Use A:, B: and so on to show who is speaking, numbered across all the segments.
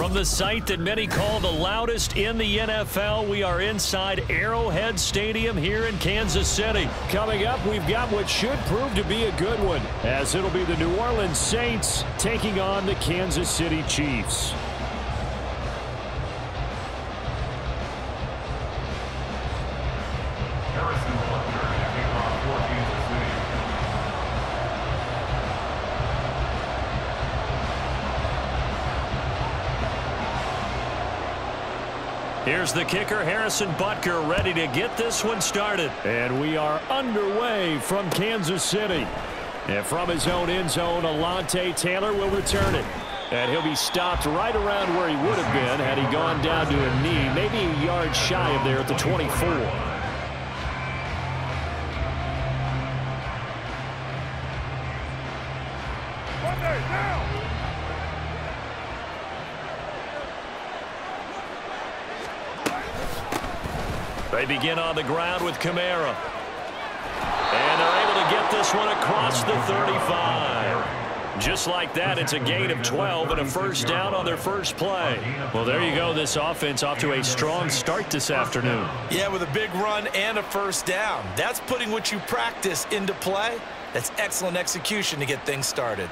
A: From the site that many call the loudest in the NFL, we are inside Arrowhead Stadium here in Kansas City. Coming up, we've got what should prove to be a good one, as it'll be the New Orleans Saints taking on the Kansas City Chiefs. Here's the kicker, Harrison Butker, ready to get this one started. And we are underway from Kansas City. And from his own end zone, Alontae Taylor will return it. And he'll be stopped right around where he would have been had he gone down to a knee, maybe a yard shy of there at the 24. They begin on the ground with Kamara. And they're able to get this one across the 35. Just like that, it's a gain of 12 and a first down on their first play. Well, there you go. This offense off to a strong start this afternoon.
B: Yeah, with a big run and a first down. That's putting what you practice into play. That's excellent execution to get things started.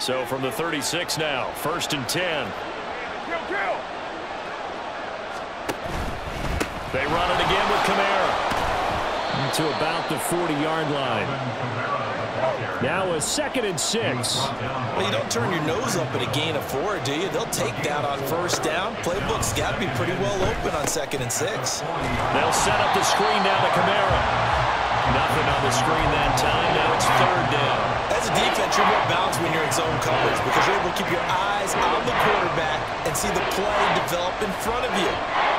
A: So from the 36 now, first and 10. They run it again with Kamara. To about the 40-yard line. Now a second and six.
B: Well, you don't turn your nose up at a gain of four, do you? They'll take that on first down. Playbook's got to be pretty well open on second and six.
A: They'll set up the screen down to Kamara. Nothing on the screen that time. Now it's third down.
B: A defense, you're more balanced when you're in zone coverage because you're able to keep your eyes on the quarterback and see the play develop in front of you.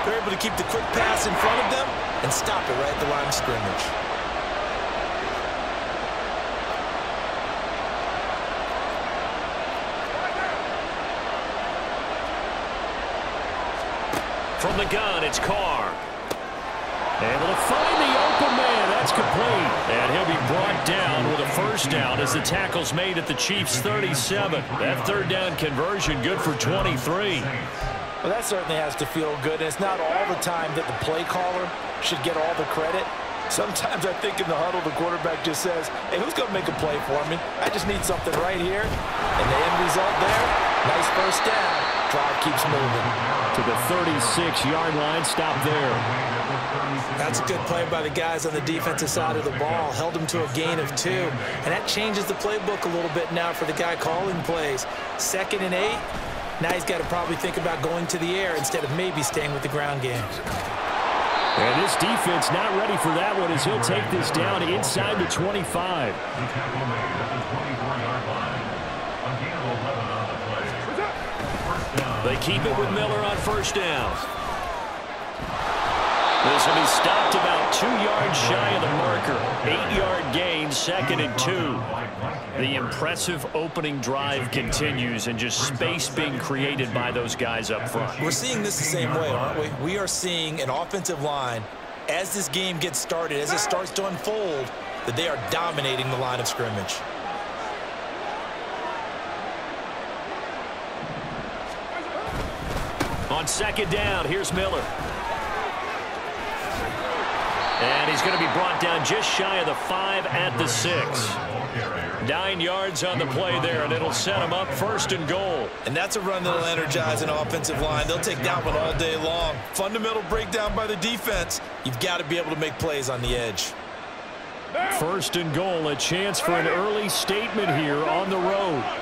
B: They're able to keep the quick pass in front of them and stop it right at the line of scrimmage.
A: From the gun, it's Carr. Able to open That's complete. And he'll be brought down with a first down as the tackle's made at the Chiefs' 37. That third down conversion good for 23.
B: Well, that certainly has to feel good. And it's not all the time that the play caller should get all the credit. Sometimes I think in the huddle, the quarterback just says, hey, who's going to make a play for me? I just need something right here. And the end result there, nice first down. Drive keeps moving.
A: To the 36-yard line, stop there.
B: That's a good play by the guys on the defensive side of the ball. Held them to a gain of two. And that changes the playbook a little bit now for the guy calling plays. Second and eight. Now he's got to probably think about going to the air instead of maybe staying with the ground game.
A: And this defense not ready for that one as he'll take this down inside the 25. They keep it with Miller on first down. This will be stopped about two yards shy of the marker. Eight-yard gain, second and two. The impressive opening drive continues and just space being created by those guys up front.
B: We're seeing this the same way, aren't we? We are seeing an offensive line, as this game gets started, as it starts to unfold, that they are dominating the line of scrimmage.
A: On second down, here's Miller. He's going to be brought down just shy of the five at the six. Nine yards on the play there, and it'll set him up first and goal.
B: And that's a run that'll energize an offensive line. They'll take that one all day long. Fundamental breakdown by the defense. You've got to be able to make plays on the edge.
A: First and goal, a chance for an early statement here on the road.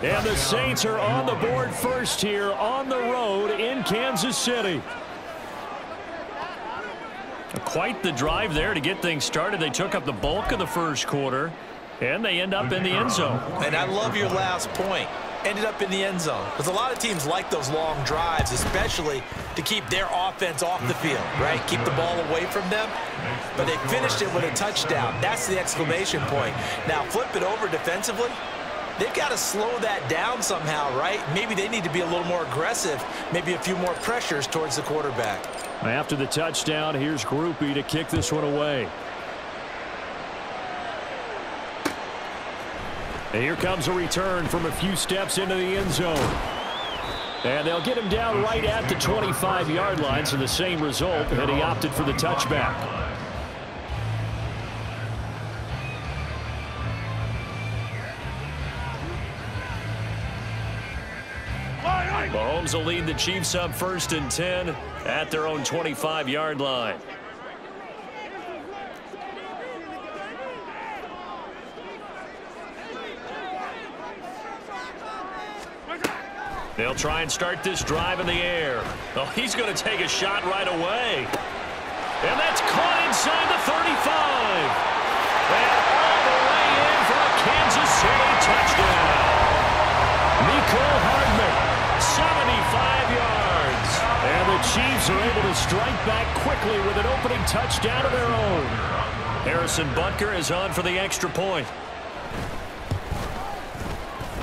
A: And the Saints are on the board first here on the road in Kansas City. Quite the drive there to get things started. They took up the bulk of the first quarter, and they end up in the end zone.
B: And I love your last point. ended up in the end zone. Because a lot of teams like those long drives, especially to keep their offense off the field, right? Keep the ball away from them. But they finished it with a touchdown. That's the exclamation point. Now, flip it over defensively. They've got to slow that down somehow, right? Maybe they need to be a little more aggressive, maybe a few more pressures towards the quarterback.
A: After the touchdown, here's Grupe to kick this one away. And here comes a return from a few steps into the end zone. And they'll get him down right at the 25-yard line, so the same result, that he opted for the touchback. Mahomes will lead the Chiefs up first and 10 at their own 25-yard line. They'll try and start this drive in the air. Oh, he's going to take a shot right away. And that's caught inside the 35. And all the way in for a Kansas City touchdown. Chiefs are able to strike back quickly with an opening touchdown of their own. Harrison Butker is on for the extra point.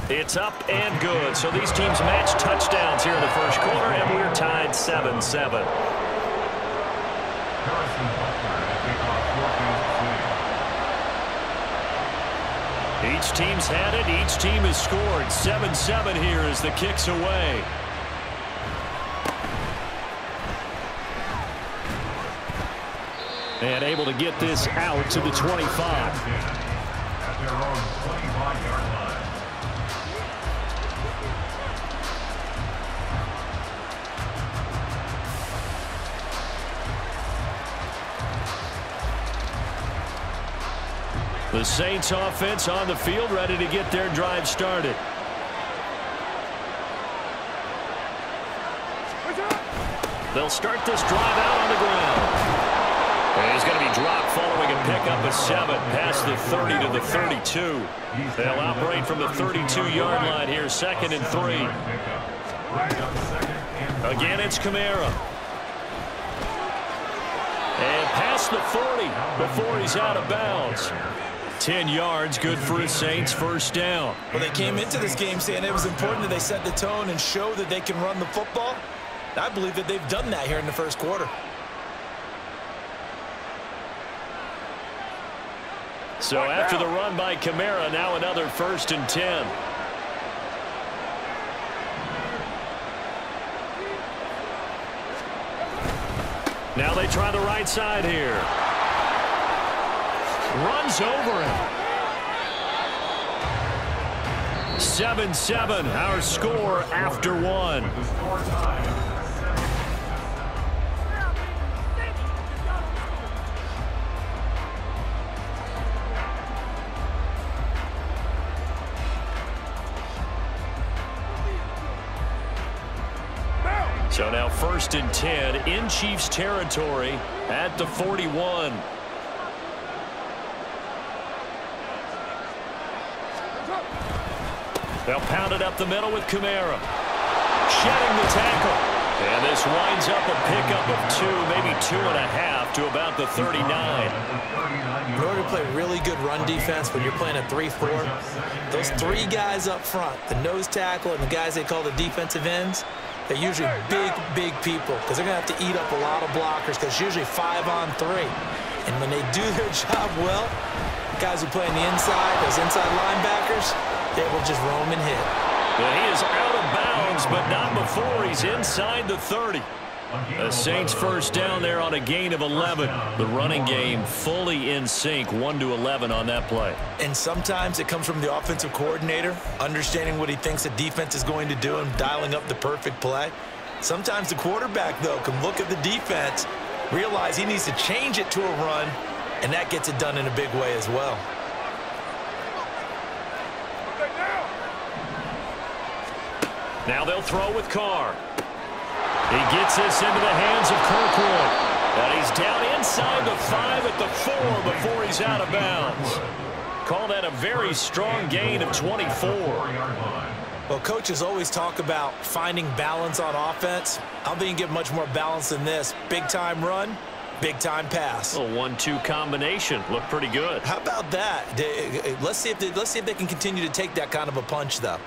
A: It's up and good. So these teams match touchdowns here in the first quarter, and we're tied 7-7. Each team's had it. Each team has scored. 7-7 here as the kick's away. And able to get this out to the 25. The Saints offense on the field ready to get their drive started. They'll start this drive out on the ground. He's going to be dropped following a pickup of seven past the 30 to the 32. They'll operate from the 32-yard line here, second and three. Again, it's Kamara. And past the 40 before he's out of bounds. 10 yards, good for the Saints, first down.
B: Well, they came into this game saying it was important that they set the tone and show that they can run the football. I believe that they've done that here in the first quarter.
A: So after the run by Kamara, now another first and 10. Now they try the right side here. Runs over him. 7-7, our score after one. So now first and 10 in Chiefs territory at the 41. They'll pound it up the middle with Kamara. Shedding the tackle. And this winds up a pickup of two, maybe two and a half to about the 39.
B: In order to play really good run defense when you're playing a 3-4, those three guys up front, the nose tackle and the guys they call the defensive ends, they're usually big, big people because they're going to have to eat up a lot of blockers because it's usually five on three. And when they do their job well, guys who play on the inside, those inside linebackers, they will just roam and hit.
A: Yeah, he is out of bounds, but not before he's inside the 30. The Saints first down there on a gain of 11. The running game fully in sync, 1 to 11 on that play.
B: And sometimes it comes from the offensive coordinator, understanding what he thinks the defense is going to do and dialing up the perfect play. Sometimes the quarterback, though, can look at the defense, realize he needs to change it to a run, and that gets it done in a big way as well.
A: Now they'll throw with Carr. He gets this into the hands of Kirkwood. And he's down inside the five at the four before he's out of bounds. Call that a very strong gain of 24.
B: Well, coaches always talk about finding balance on offense. I don't think you get much more balance than this. Big time run, big time pass.
A: A one-two combination looked pretty good.
B: How about that? Uh, uh, let's see if they, let's see if they can continue to take that kind of a punch, though.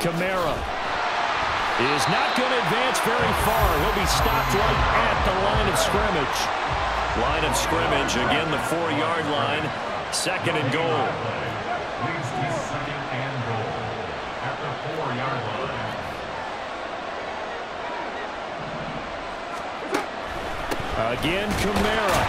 A: Kamara is not going to advance very far. He'll be stopped right at the line of scrimmage. Line of scrimmage, again, the four-yard line. Second and goal. Again, Kamara.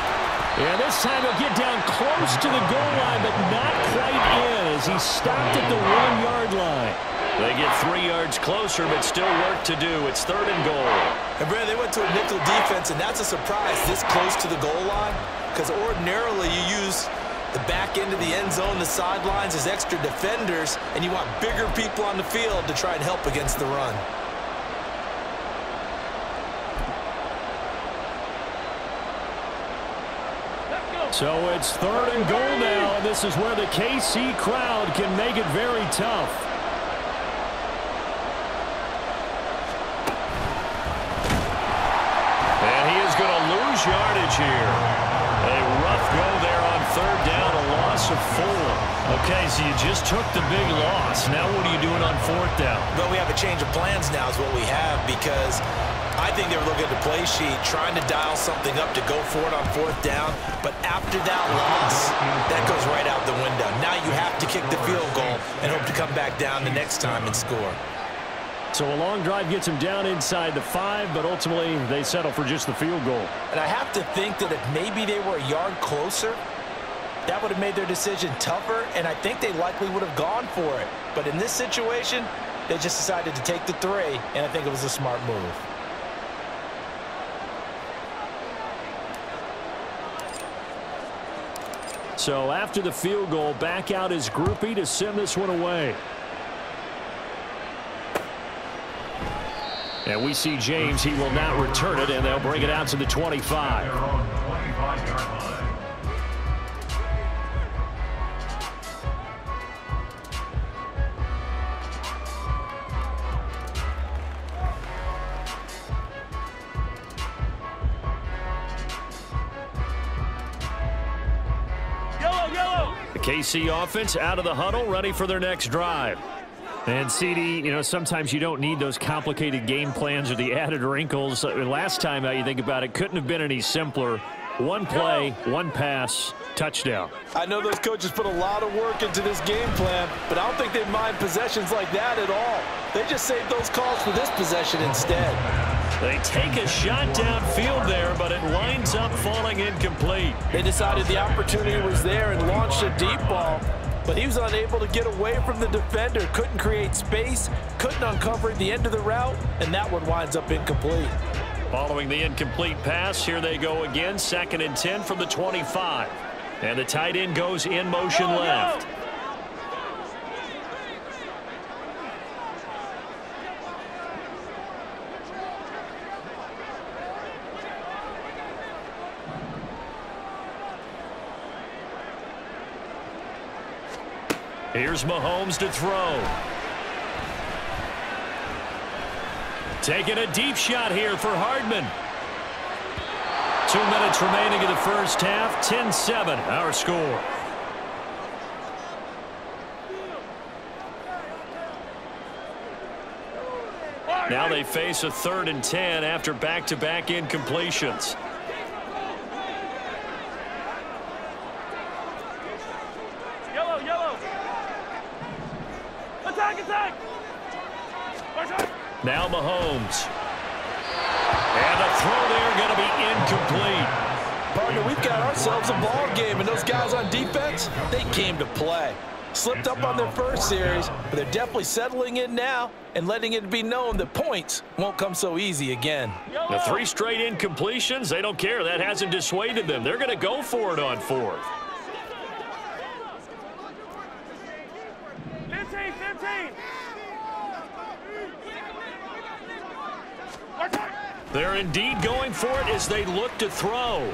A: And this time he'll get down close to the goal line, but not quite in as he's stopped at the one-yard line. They get three yards closer, but still work to do. It's third and goal.
B: And, Brad, they went to a nickel defense, and that's a surprise this close to the goal line because ordinarily you use the back end of the end zone, the sidelines as extra defenders, and you want bigger people on the field to try and help against the run.
A: So it's third and goal now, and this is where the KC crowd can make it very tough. yardage here. A rough go there on third down, a loss of four. Okay, so you just took the big loss. Now what are you doing on fourth down?
B: Well, we have a change of plans now is what we have because I think they were looking at the play sheet, trying to dial something up to go for it on fourth down. But after that loss, that goes right out the window. Now you have to kick the field goal and hope to come back down the next time and score.
A: So a long drive gets them down inside the five, but ultimately they settle for just the field goal.
B: And I have to think that if maybe they were a yard closer, that would have made their decision tougher, and I think they likely would have gone for it. But in this situation, they just decided to take the three, and I think it was a smart move.
A: So after the field goal, back out is Grupe to send this one away. And we see James. He will not return it, and they'll bring it out to the 25. The KC offense out of the huddle, ready for their next drive. And CD, you know, sometimes you don't need those complicated game plans or the added wrinkles. Last time out, you think about it, couldn't have been any simpler. One play, one pass, touchdown.
B: I know those coaches put a lot of work into this game plan, but I don't think they mind possessions like that at all. They just saved those calls for this possession instead.
A: They take a shot downfield there, but it winds up falling incomplete.
B: They decided the opportunity was there and launched a deep ball but he was unable to get away from the defender, couldn't create space, couldn't uncover the end of the route, and that one winds up incomplete.
A: Following the incomplete pass, here they go again, second and 10 from the 25. And the tight end goes in motion oh, left. Here's Mahomes to throw. Taking a deep shot here for Hardman. Two minutes remaining in the first half. 10-7, our score. Now they face a third and 10 after back-to-back -back incompletions.
B: they came to play. Slipped up on their first series, but they're definitely settling in now and letting it be known that points won't come so easy again.
A: The three straight incompletions, they don't care. That hasn't dissuaded them. They're going to go for it on fourth. 15, 15. They're indeed going for it as they look to throw.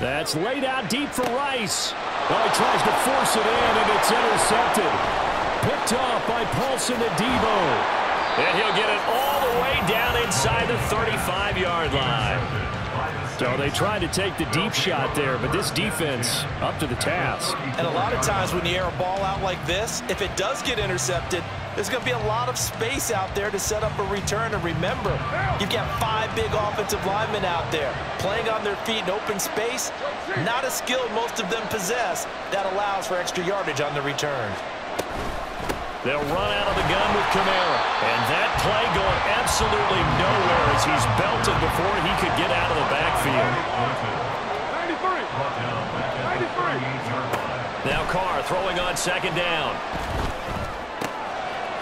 A: That's laid out deep for Rice. Well, he tries to force it in, and it's intercepted. Picked off by Paulson Adebo. And he'll get it all the way down inside the 35-yard line. So they tried to take the deep shot there, but this defense up to the task.
B: And a lot of times when you air a ball out like this, if it does get intercepted, there's going to be a lot of space out there to set up a return. And remember, you've got five big offensive linemen out there playing on their feet in open space. Not a skill most of them possess that allows for extra yardage on the return.
A: They'll run out of the gun with Kamara. And that play going absolutely nowhere as he's belted before he could get out of the backfield. 93. 93. Now Carr throwing on second down.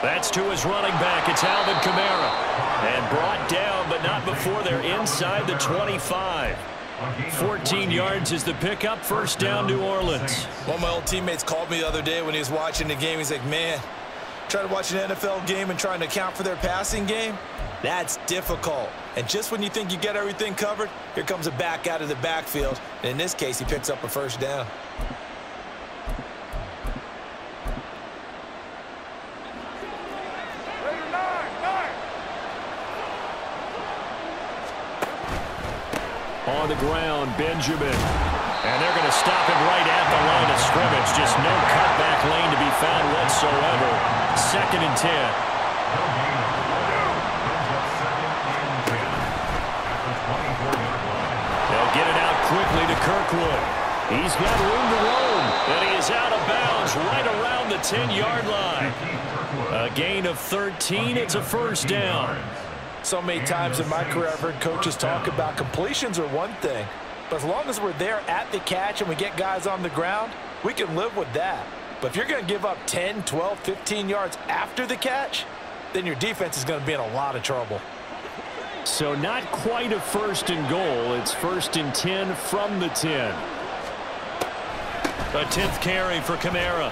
A: That's to his running back. It's Alvin Kamara. And brought down, but not before they're inside the 25. 14 yards is the pickup. First down, New Orleans.
B: One of my old teammates called me the other day when he was watching the game. He's like, man, Trying to watch an NFL game and trying to account for their passing game? That's difficult. And just when you think you get everything covered, here comes a back out of the backfield. And in this case, he picks up a first down.
A: On the ground, Benjamin. And they're going to stop him right at the line of scrimmage. Just no cutback lane to be found whatsoever. Second and ten. They'll get it out quickly to Kirkwood. He's got room to roam, and he is out of bounds right around the 10-yard line. A gain of 13. It's a first down.
B: So many times in my career I've heard coaches talk about completions are one thing, but as long as we're there at the catch and we get guys on the ground, we can live with that. But if you're going to give up 10, 12, 15 yards after the catch, then your defense is going to be in a lot of trouble.
A: So not quite a first and goal. It's first and 10 from the 10. A 10th carry for Kamara.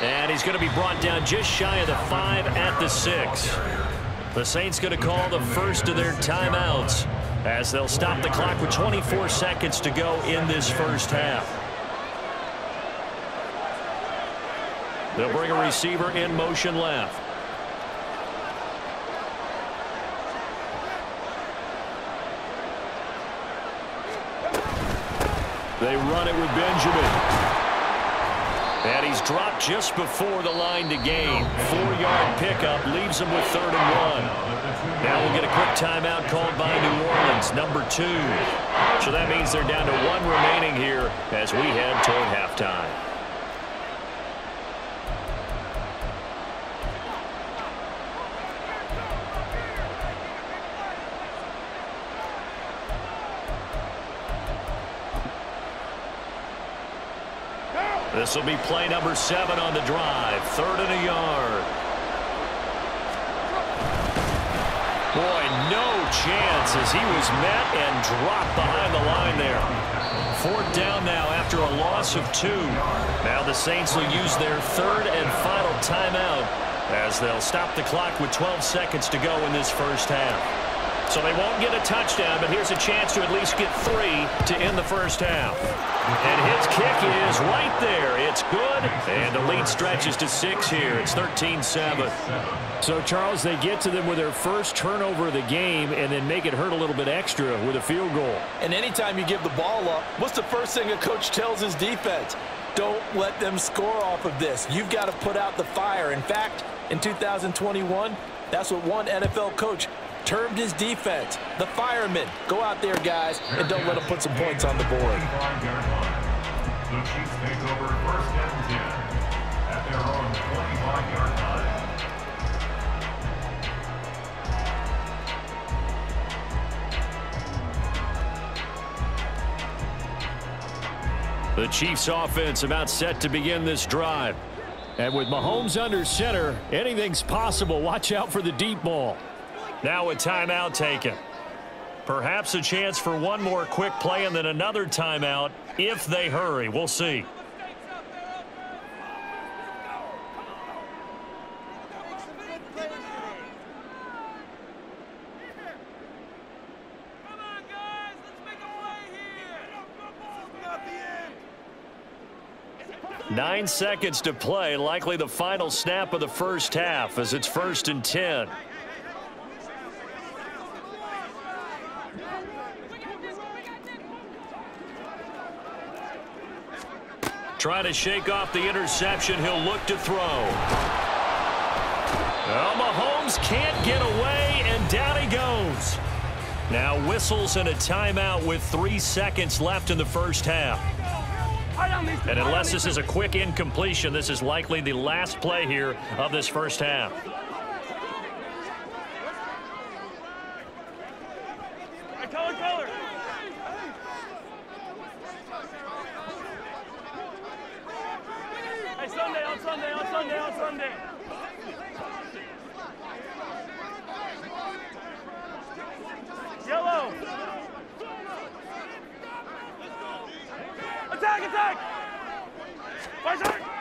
A: And he's going to be brought down just shy of the five at the six. The Saints going to call the first of their timeouts as they'll stop the clock with 24 seconds to go in this first half. They'll bring a receiver in motion left. They run it with Benjamin. And he's dropped just before the line to gain. Four-yard pickup leaves him with third and one. Now we'll get a quick timeout called by New Orleans, number two. So that means they're down to one remaining here as we head toward halftime. This will be play number seven on the drive. Third and a yard. Boy, no chance as he was met and dropped behind the line there. Fourth down now after a loss of two. Now the Saints will use their third and final timeout as they'll stop the clock with 12 seconds to go in this first half. So they won't get a touchdown, but here's a chance to at least get three to end the first half. And his kick is right there. It's good. And the lead stretches to six here. It's 13-7. So, Charles, they get to them with their first turnover of the game and then make it hurt a little bit extra with a field goal.
B: And anytime you give the ball up, what's the first thing a coach tells his defense? Don't let them score off of this. You've got to put out the fire. In fact, in 2021, that's what one NFL coach termed his defense. The firemen. Go out there, guys, and don't let them put some points on the board. The Chiefs take over first and 10 at their own 25-yard line.
A: The Chiefs offense about set to begin this drive. And with Mahomes under center, anything's possible. Watch out for the deep ball. Now a timeout taken. Perhaps a chance for one more quick play and then another timeout if they hurry. We'll see. Nine seconds to play, likely the final snap of the first half as it's first and 10. Trying to shake off the interception. He'll look to throw. Well, Mahomes can't get away, and down he goes. Now whistles and a timeout with three seconds left in the first half. And unless this is a quick incompletion, this is likely the last play here of this first half.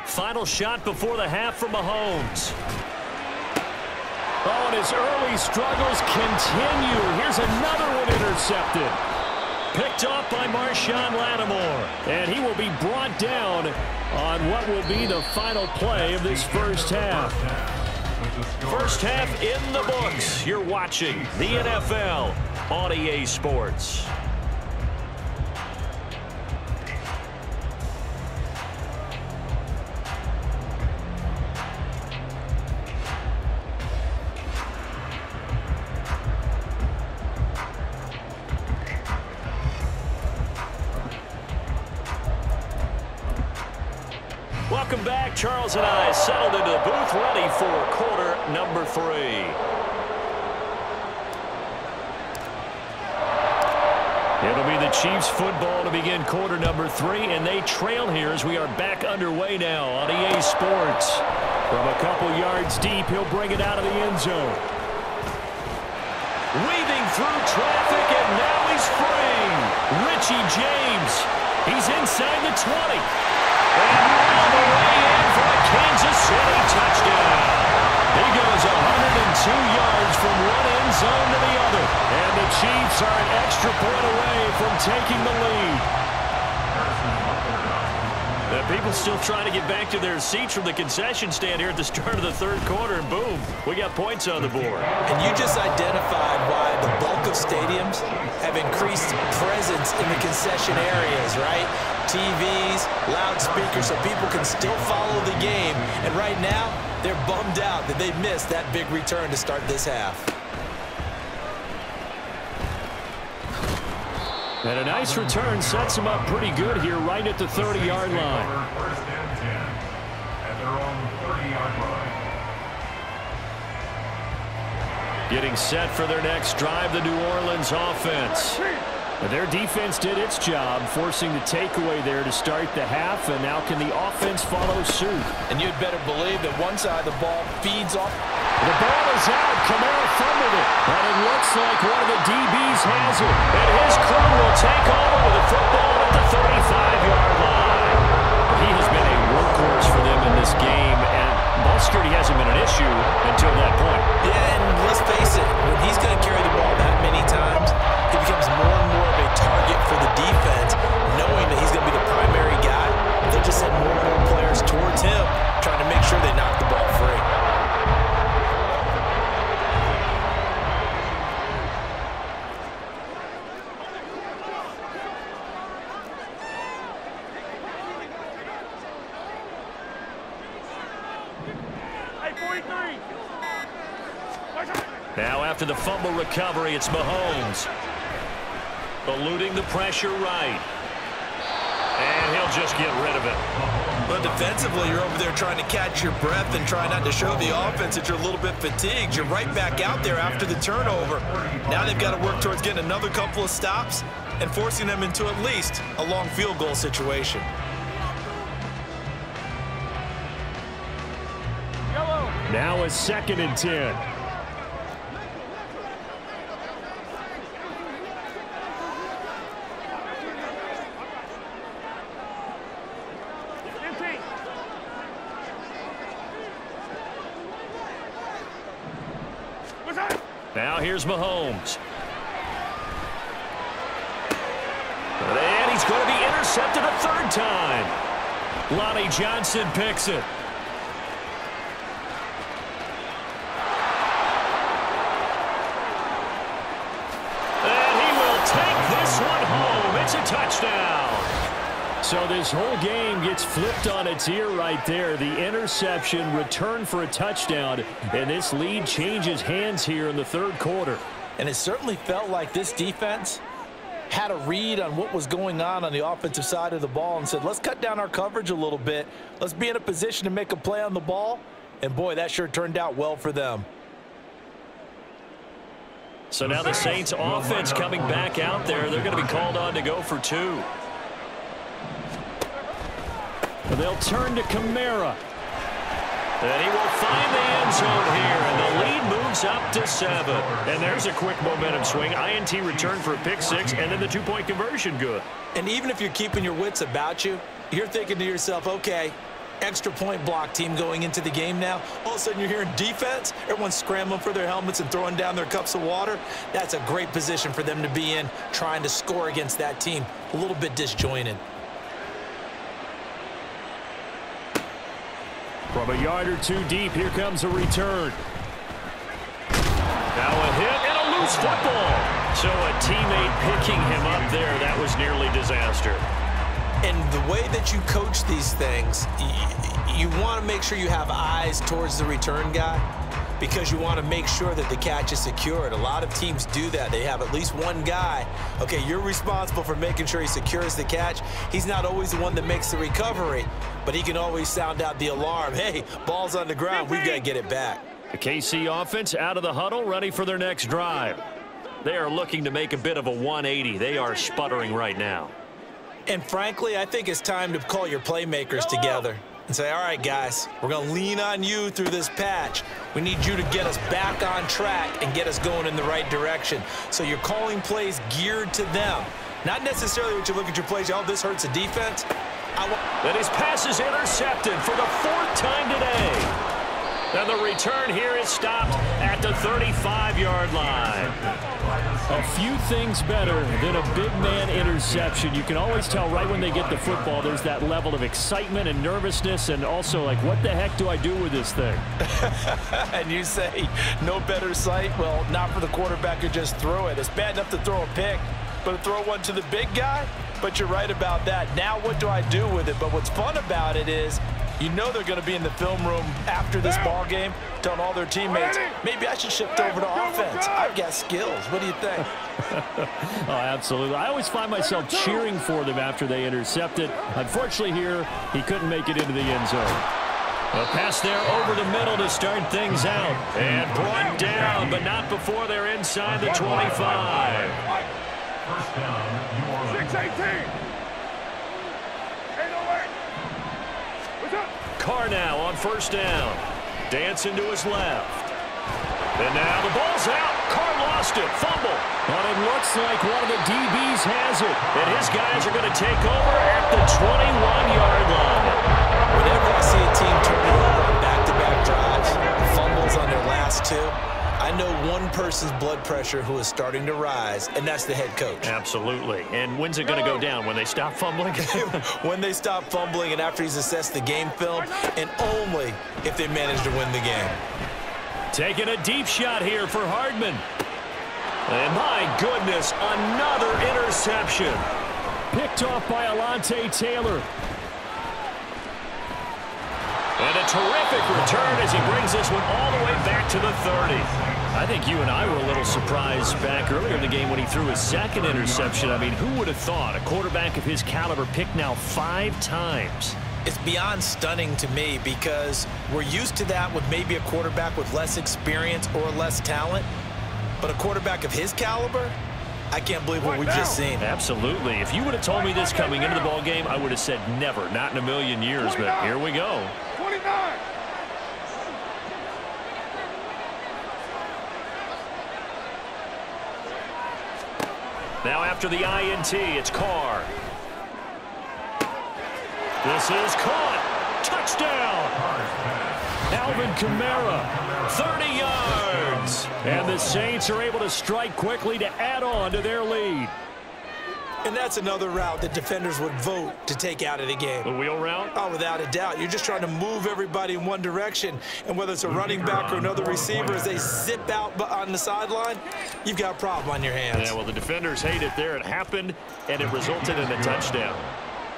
A: Final shot before the half for Mahomes. Oh, and his early struggles continue. Here's another one intercepted. Picked off by Marshon Lattimore. And he will be brought down on what will be the final play of this first half. First half in the books. You're watching the NFL on EA Sports. And I settled into the booth ready for quarter number three. It'll be the Chiefs football to begin quarter number three, and they trail here as we are back underway now on EA Sports. From a couple yards deep, he'll bring it out of the end zone. Weaving through traffic, and now he's free. Richie James. He's inside the 20. And for a Kansas City touchdown. He goes 102 yards from one end zone to the other. And the Chiefs are an extra point away from taking the lead. People still trying to get back to their seats from the concession stand here at the start of the third quarter, and boom, we got points on the board.
B: And you just identified why the bulk of stadiums have increased presence in the concession areas, right? TVs, loudspeakers, so people can still follow the game. And right now, they're bummed out that they missed that big return to start this half.
A: And a nice return sets him up pretty good here right at the 30-yard line. First and 10 at their own 30-yard line. Getting set for their next drive, the New Orleans offense. Their defense did its job, forcing the takeaway there to start the half, and now can the offense follow suit?
B: And you'd better believe that one side of the ball feeds off.
A: The ball is out. Kamara fumbled it, and it looks like one of the DBs has it. And his crew will take over with the football at the 35-yard line. He has been a workhorse for them in this game, and ball security hasn't been an issue until that point.
B: Yeah, and let's face it, when he's going to carry the ball that many times, he becomes more and more of a target for the defense, knowing that he's going to be the primary guy. They'll just send more and more players towards him, trying to make sure they knock the ball free.
A: Now after the fumble recovery, it's Mahomes. Eluding the pressure right. And he'll just get rid of it.
B: But defensively, you're over there trying to catch your breath and try not to show the offense that you're a little bit fatigued. You're right back out there after the turnover. Now they've got to work towards getting another couple of stops and forcing them into at least a long field goal situation.
A: Now a second and 10. Now here's Mahomes. And he's going to be intercepted a third time. Lonnie Johnson picks it. So this whole game gets flipped on its ear right there. The interception, return for a touchdown, and this lead changes hands here in the third quarter.
B: And it certainly felt like this defense had a read on what was going on on the offensive side of the ball and said, let's cut down our coverage a little bit. Let's be in a position to make a play on the ball. And, boy, that sure turned out well for them.
A: So now the Saints offense coming back out there. They're going to be called on to go for two. They'll turn to Kamara. And he will find the end zone here, and the lead moves up to seven. And there's a quick momentum swing. INT return for a pick six, and then the two-point conversion good.
B: And even if you're keeping your wits about you, you're thinking to yourself, okay, extra point block team going into the game now. All of a sudden you're hearing defense. Everyone's scrambling for their helmets and throwing down their cups of water. That's a great position for them to be in, trying to score against that team. A little bit disjointed.
A: From a yard or two deep, here comes a return. Now a hit and a loose football. So a teammate picking him up there, that was nearly disaster.
B: And the way that you coach these things, you, you want to make sure you have eyes towards the return guy because you want to make sure that the catch is secured. A lot of teams do that. They have at least one guy. Okay, you're responsible for making sure he secures the catch. He's not always the one that makes the recovery, but he can always sound out the alarm. Hey, ball's on the ground. We've got to get it back.
A: The KC offense out of the huddle, ready for their next drive. They are looking to make a bit of a 180. They are sputtering right now.
B: And frankly, I think it's time to call your playmakers together and say, all right, guys, we're going to lean on you through this patch. We need you to get us back on track and get us going in the right direction. So you're calling plays geared to them. Not necessarily what you look at your plays, oh, this hurts the defense.
A: And his pass is intercepted for the fourth time today. And the return here is stopped at the 35-yard line. A few things better than a big man interception. You can always tell right when they get the football, there's that level of excitement and nervousness and also like, what the heck do I do with this thing?
B: and you say, no better sight? Well, not for the quarterback who just throw it. It's bad enough to throw a pick, but to throw one to the big guy? But you're right about that. Now what do I do with it? But what's fun about it is you know they're going to be in the film room after this ball game telling all their teammates, maybe I should shift over to offense. I've got skills. What do you think?
A: oh, absolutely. I always find myself cheering for them after they intercept it. Unfortunately here, he couldn't make it into the end zone. A pass there over the middle to start things out. And brought down, but not before they're inside the 25. First down, 618. Carr now on first down. Dancing to his left. And now the ball's out. Carr lost it. Fumble. And it looks like one of the DBs has it. And his guys are going to take over at the 21-yard line.
B: Whenever I see a team turn it on back-to-back -back drives, fumbles on their last two, I know one person's blood pressure who is starting to rise, and that's the head coach.
A: Absolutely. And when's it going to go down? When they stop fumbling?
B: when they stop fumbling and after he's assessed the game film, and only if they manage to win the game.
A: Taking a deep shot here for Hardman. And my goodness, another interception. Picked off by Alontae Taylor. And a terrific return as he brings this one all the way back to the 30. I think you and I were a little surprised back earlier in the game when he threw his second interception. I mean, who would have thought a quarterback of his caliber picked now five times?
B: It's beyond stunning to me because we're used to that with maybe a quarterback with less experience or less talent. But a quarterback of his caliber, I can't believe what we've just seen.
A: Absolutely. If you would have told me this coming into the ball game, I would have said never, not in a million years. But here we go. 29. Now after the INT, it's Carr. This is caught. Touchdown. Alvin Kamara, 30 yards. And the Saints are able to strike quickly to add on to their lead.
B: And that's another route that defenders would vote to take out of the game.
A: The wheel route?
B: Oh, without a doubt. You're just trying to move everybody in one direction. And whether it's a running back or another receiver, as they zip out on the sideline, you've got a problem on your hands.
A: Yeah, well, the defenders hate it there. It happened, and it resulted in a touchdown.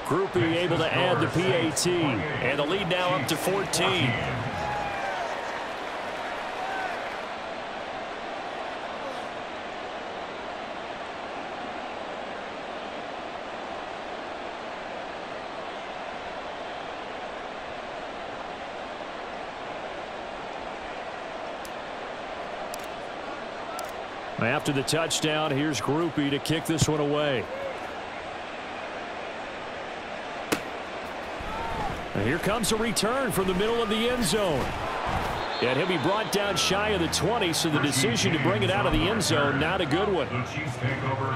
A: Grupe able to add the PAT. And the lead now up to 14. After the touchdown, here's Grupe to kick this one away. And here comes a return from the middle of the end zone. And he'll be brought down shy of the 20, so the decision to bring it out of the end zone, not a good one.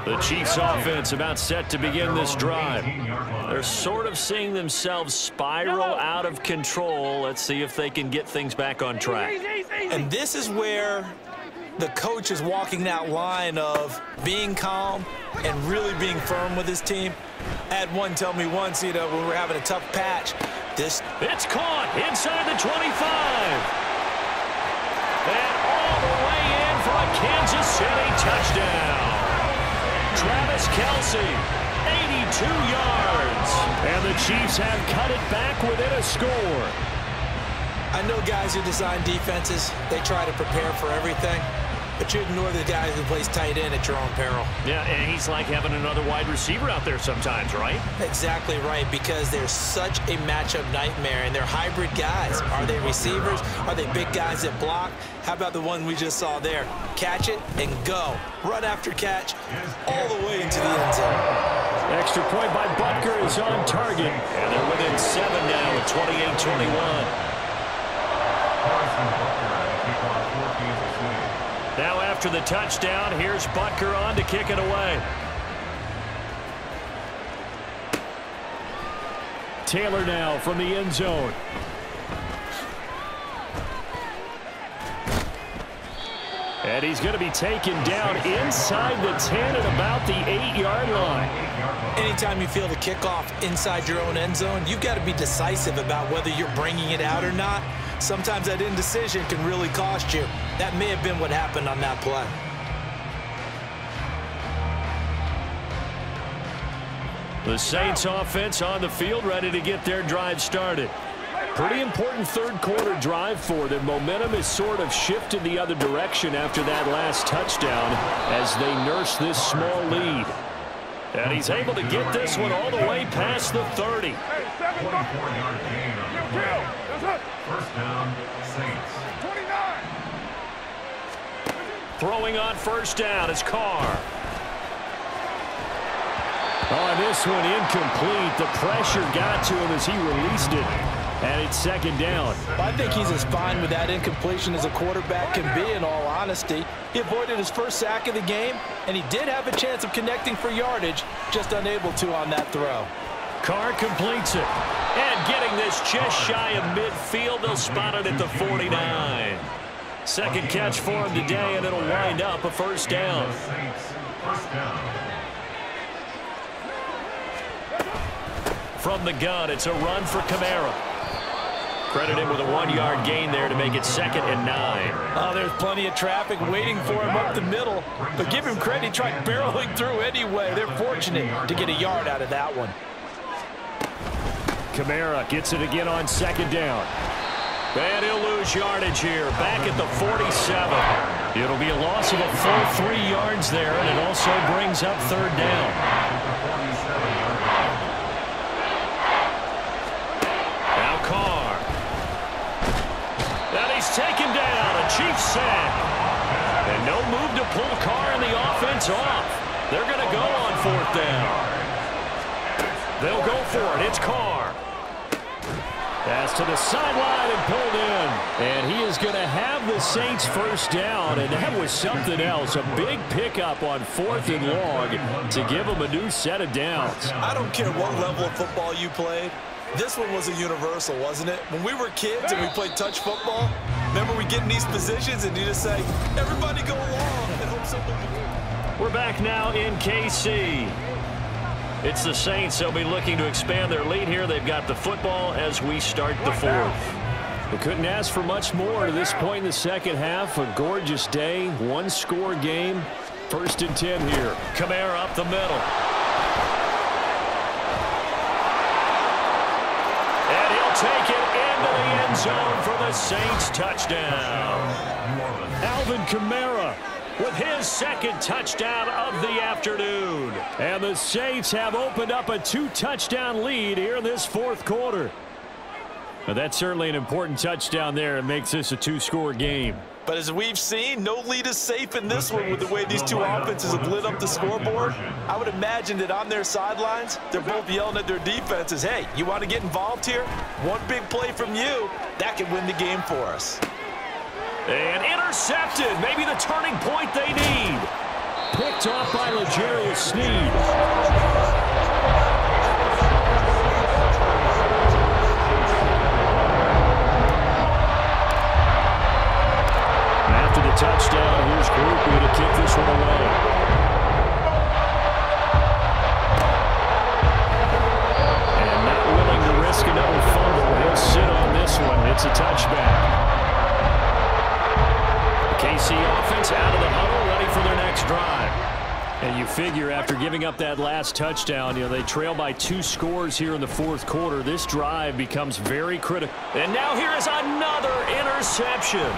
A: The Chiefs offense about set to begin this drive. They're sort of seeing themselves spiral out of control. Let's see if they can get things back on track.
B: And this is where the coach is walking that line of being calm and really being firm with his team. Had one tell me once, you know, when we were having a tough patch, this...
A: It's caught inside the 25. And all the way in for a Kansas City touchdown. Travis Kelce, 82 yards. And the Chiefs have cut it back within a score.
B: I know guys who design defenses, they try to prepare for everything. But you ignore the guy who plays tight end at your own peril.
A: Yeah, and he's like having another wide receiver out there sometimes, right?
B: Exactly right, because they're such a matchup nightmare, and they're hybrid guys. Are they receivers? Are they big guys that block? How about the one we just saw there? Catch it and go. Run after catch all the way into the end zone.
A: Extra point by Butker is on target, and they're within seven now with 28-21. Now after the touchdown, here's Butker on to kick it away. Taylor now from the end zone. And he's going to be taken down inside the 10 at about the 8-yard line.
B: Anytime you feel the kickoff inside your own end zone, you've got to be decisive about whether you're bringing it out or not. Sometimes that indecision can really cost you. That may have been what happened on that play.
A: The Saints offense on the field ready to get their drive started. Pretty important third quarter drive for them. Momentum has sort of shifted the other direction after that last touchdown as they nurse this small lead. And he's able to get this one all the way past the 30. First down, Saints. 29. Throwing on first down is Carr. Oh, on this one, incomplete. The pressure got to him as he released it. And it's second down.
B: I think he's as fine with that incompletion as a quarterback can be, in all honesty. He avoided his first sack of the game, and he did have a chance of connecting for yardage, just unable to on that throw.
A: Carr completes it. And getting this just shy of midfield, they'll spot it at the 49. Second catch for him today, and it'll wind up a first down. From the gun, it's a run for Kamara. Credit him with a one-yard gain there to make it second and nine.
B: Oh, there's plenty of traffic waiting for him up the middle. But give him credit, he tried barreling through anyway. They're fortunate to get a yard out of that one.
A: Kamara gets it again on second down. And he'll lose yardage here, back at the 47. It'll be a loss of a full three yards there, and it also brings up third down. Now Carr. And he's taken down, a Chiefs sack. And no move to pull Carr and the offense off. They're going to go on fourth down. They'll go for it. It's Carr. Pass to the sideline and pulled in. And he is going to have the Saints first down. And that was something else. A big pickup on fourth and long to give them a new set of downs.
B: I don't care what level of football you played. This one was a universal, wasn't it? When we were kids and we played touch football, remember we get in these positions and you just say, everybody go along and hope something.
A: We're back now in KC. It's the Saints. They'll be looking to expand their lead here. They've got the football as we start the fourth.
C: We couldn't ask for much more to this point in the second half. A gorgeous day, one-score game. First and 10 here.
A: Kamara up the middle. And he'll take it into the end zone for the Saints touchdown. Alvin Kamara with his second touchdown of the afternoon.
C: And the Saints have opened up a two-touchdown lead here in this fourth quarter. Now, that's certainly an important touchdown there. It makes this a two-score game.
B: But as we've seen, no lead is safe in this one with the way these two offenses have lit up the scoreboard. I would imagine that on their sidelines, they're both yelling at their defenses, hey, you want to get involved here? One big play from you, that could win the game for us.
A: And intercepted. Maybe the turning point they need.
C: Picked off by L'Jarius Sneed. After the touchdown, here's Grupe to kick this one away. And not willing to risk another fumble. He'll sit on this one. It's a touchback.
A: Offense out of the huddle, ready for their next drive.
C: And you figure after giving up that last touchdown, you know, they trail by two scores here in the fourth quarter. This drive becomes very critical.
A: And now here is another interception.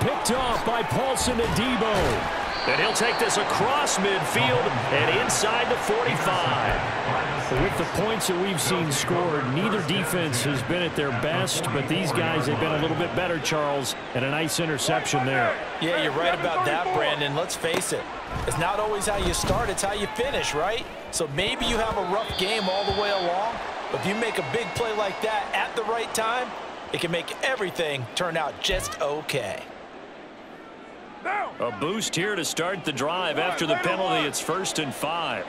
C: Picked off by Paulson Adebo.
A: And he'll take this across midfield and inside the 45.
C: With the points that we've seen scored, neither defense has been at their best, but these guys have been a little bit better, Charles, and a nice interception there.
B: Yeah, you're right about that, Brandon. Let's face it. It's not always how you start, it's how you finish, right? So maybe you have a rough game all the way along, but if you make a big play like that at the right time, it can make everything turn out just okay.
A: A boost here to start the drive. After the penalty, it's first and five.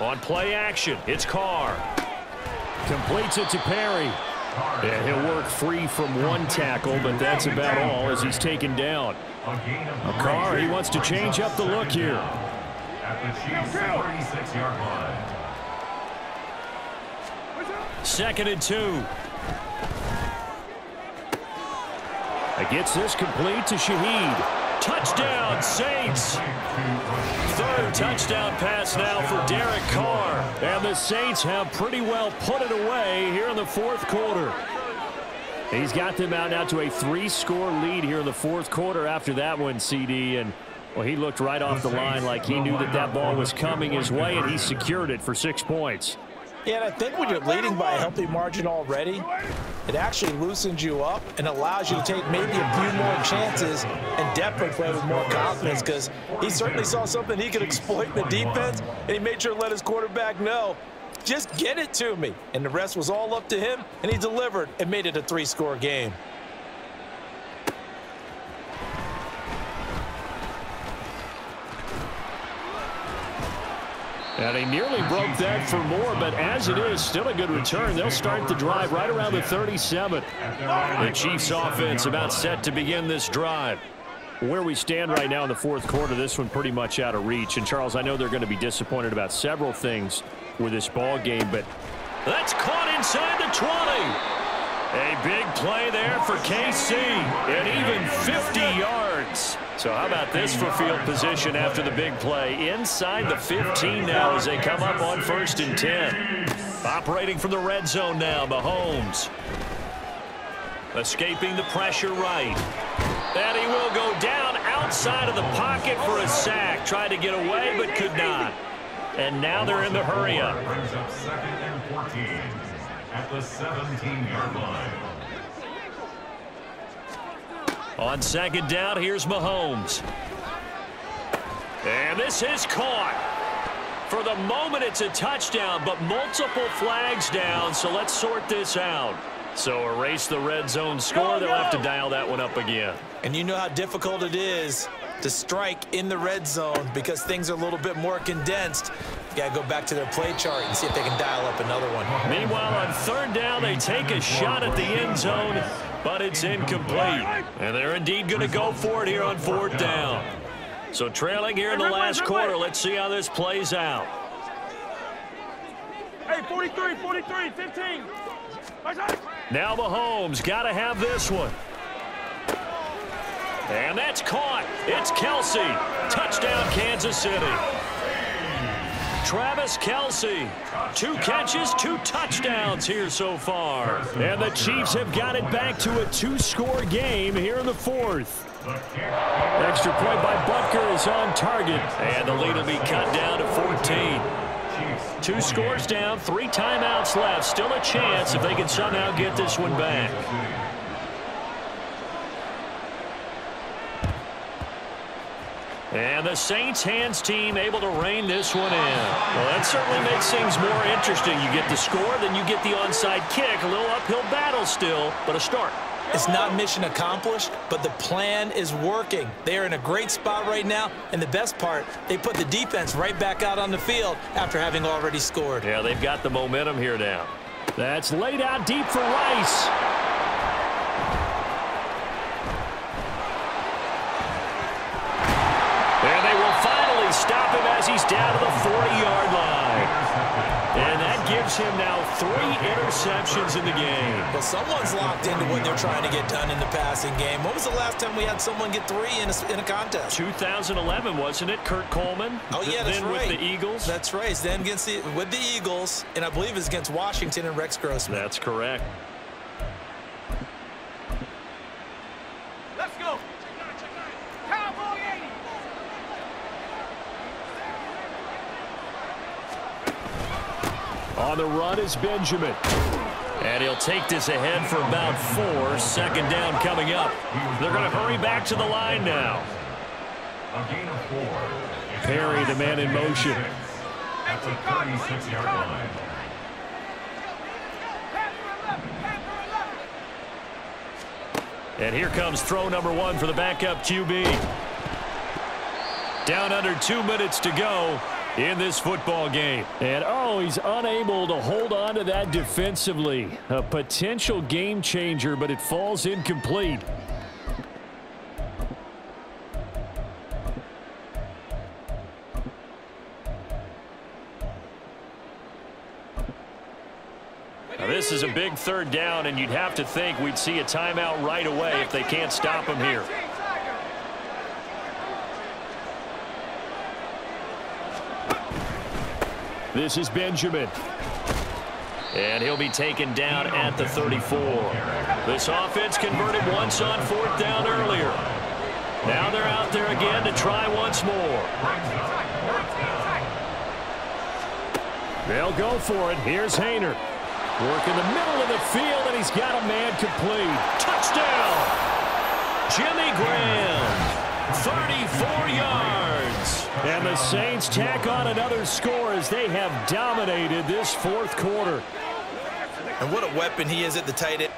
A: On play action, it's Carr.
C: Completes it to Perry. And he'll work free from one tackle, but that's about all as he's taken down. Carr, he wants to change up the look here.
D: At the Chiefs' 36-yard line.
A: Second and two.
C: It gets this complete to Shaheed.
A: Touchdown, Saints. Touchdown pass now for Derek Carr.
C: And the Saints have pretty well put it away here in the fourth quarter. He's got them out now to a three-score lead here in the fourth quarter after that one, CD. And, well, he looked right off the line like he knew that that ball was coming his way, and he secured it for six points.
B: Yeah, and I think when you're leading by a healthy margin already, it actually loosens you up and allows you to take maybe a few more chances and definitely play with more confidence because he certainly saw something he could exploit in the defense, and he made sure to let his quarterback know, just get it to me. And the rest was all up to him, and he delivered and made it a three-score game.
C: And he nearly broke that for more, but as it is, still a good return. They'll start the drive right around the 37.
A: The Chiefs offense about set to begin this drive.
C: Where we stand right now in the fourth quarter, this one pretty much out of reach. And, Charles, I know they're going to be disappointed about several things with this ball game, but
A: that's caught inside the 20. A big play there for KC, and even 50 yards. So how about this for field position after the big play? Inside the 15 now as they come up on first and 10. Operating from the red zone now, Mahomes. Escaping the pressure right. And he will go down outside of the pocket for a sack. Tried to get away, but could not. And now they're in the hurry up.
D: Brings up second and 14 at the 17-yard line.
A: On second down, here's Mahomes. And this is caught. For the moment, it's a touchdown, but multiple flags down, so let's sort this out. So erase the red zone score. They'll have to dial that one up again.
B: And you know how difficult it is to strike in the red zone because things are a little bit more condensed. You got to go back to their play chart and see if they can dial up another one.
A: Meanwhile, on third down, they take a shot at the end zone. But it's incomplete. And they're indeed going to go for it here on fourth down. So trailing here in the last quarter. Let's see how this plays out.
E: Hey, 43, 43, 15.
A: Now Mahomes got to have this one. And that's caught. It's Kelce. Touchdown, Kansas City. Travis Kelce. Two catches, two touchdowns here so far. And the Chiefs have got it back to a two-score game here in the fourth. Extra point by Butker is on target. And the lead will be cut down to 14. Two scores down, three timeouts left. Still a chance if they can somehow get this one back. And the Saints hands team able to rein this one in. Well, that certainly makes things more interesting. You get the score, then you get the onside kick. A little uphill battle still, but a start.
B: It's not mission accomplished, but the plan is working. They are in a great spot right now, and the best part, they put the defense right back out on the field after having already scored.
A: Yeah, they've got the momentum here now.
C: That's laid out deep for Rice.
A: Stop him as he's down to the 40-yard line. And that gives him now three interceptions in the game.
B: Well, someone's locked into what they're trying to get done in the passing game. When was the last time we had someone get three in a, in a contest?
A: 2011, wasn't it? Kurt Coleman?
B: Oh, yeah, that's
A: then
B: right.
A: with the Eagles?
B: That's right. Then against the, with the Eagles, and I believe it's against Washington and Rex Grossman.
A: That's correct.
E: Let's go. Cowboy 80.
C: On the run is Benjamin.
A: And he'll take this ahead for about four. Second down coming up. They're going to hurry back to the line now.
D: A gain of four.
C: Perry, the man in motion.
D: At the 36-yard line.
A: And here comes throw number one for the backup QB. Down under two minutes to go in this football game.
C: And oh, he's unable to hold on to that defensively. A potential game changer, but it falls incomplete.
A: Now, this is a big third down, and you'd have to think we'd see a timeout right away if they can't stop him here.
C: This is Benjamin.
A: And he'll be taken down at the 34. This offense converted once on fourth down earlier. Now they're out there again to try once more.
C: They'll go for it. Here's Haener. Work in the middle of the field, and he's got a man complete.
A: Touchdown! Jimmy Graham, 34 yards.
C: And the Saints tack on another score as they have dominated this fourth quarter.
B: And what a weapon he is at the tight end.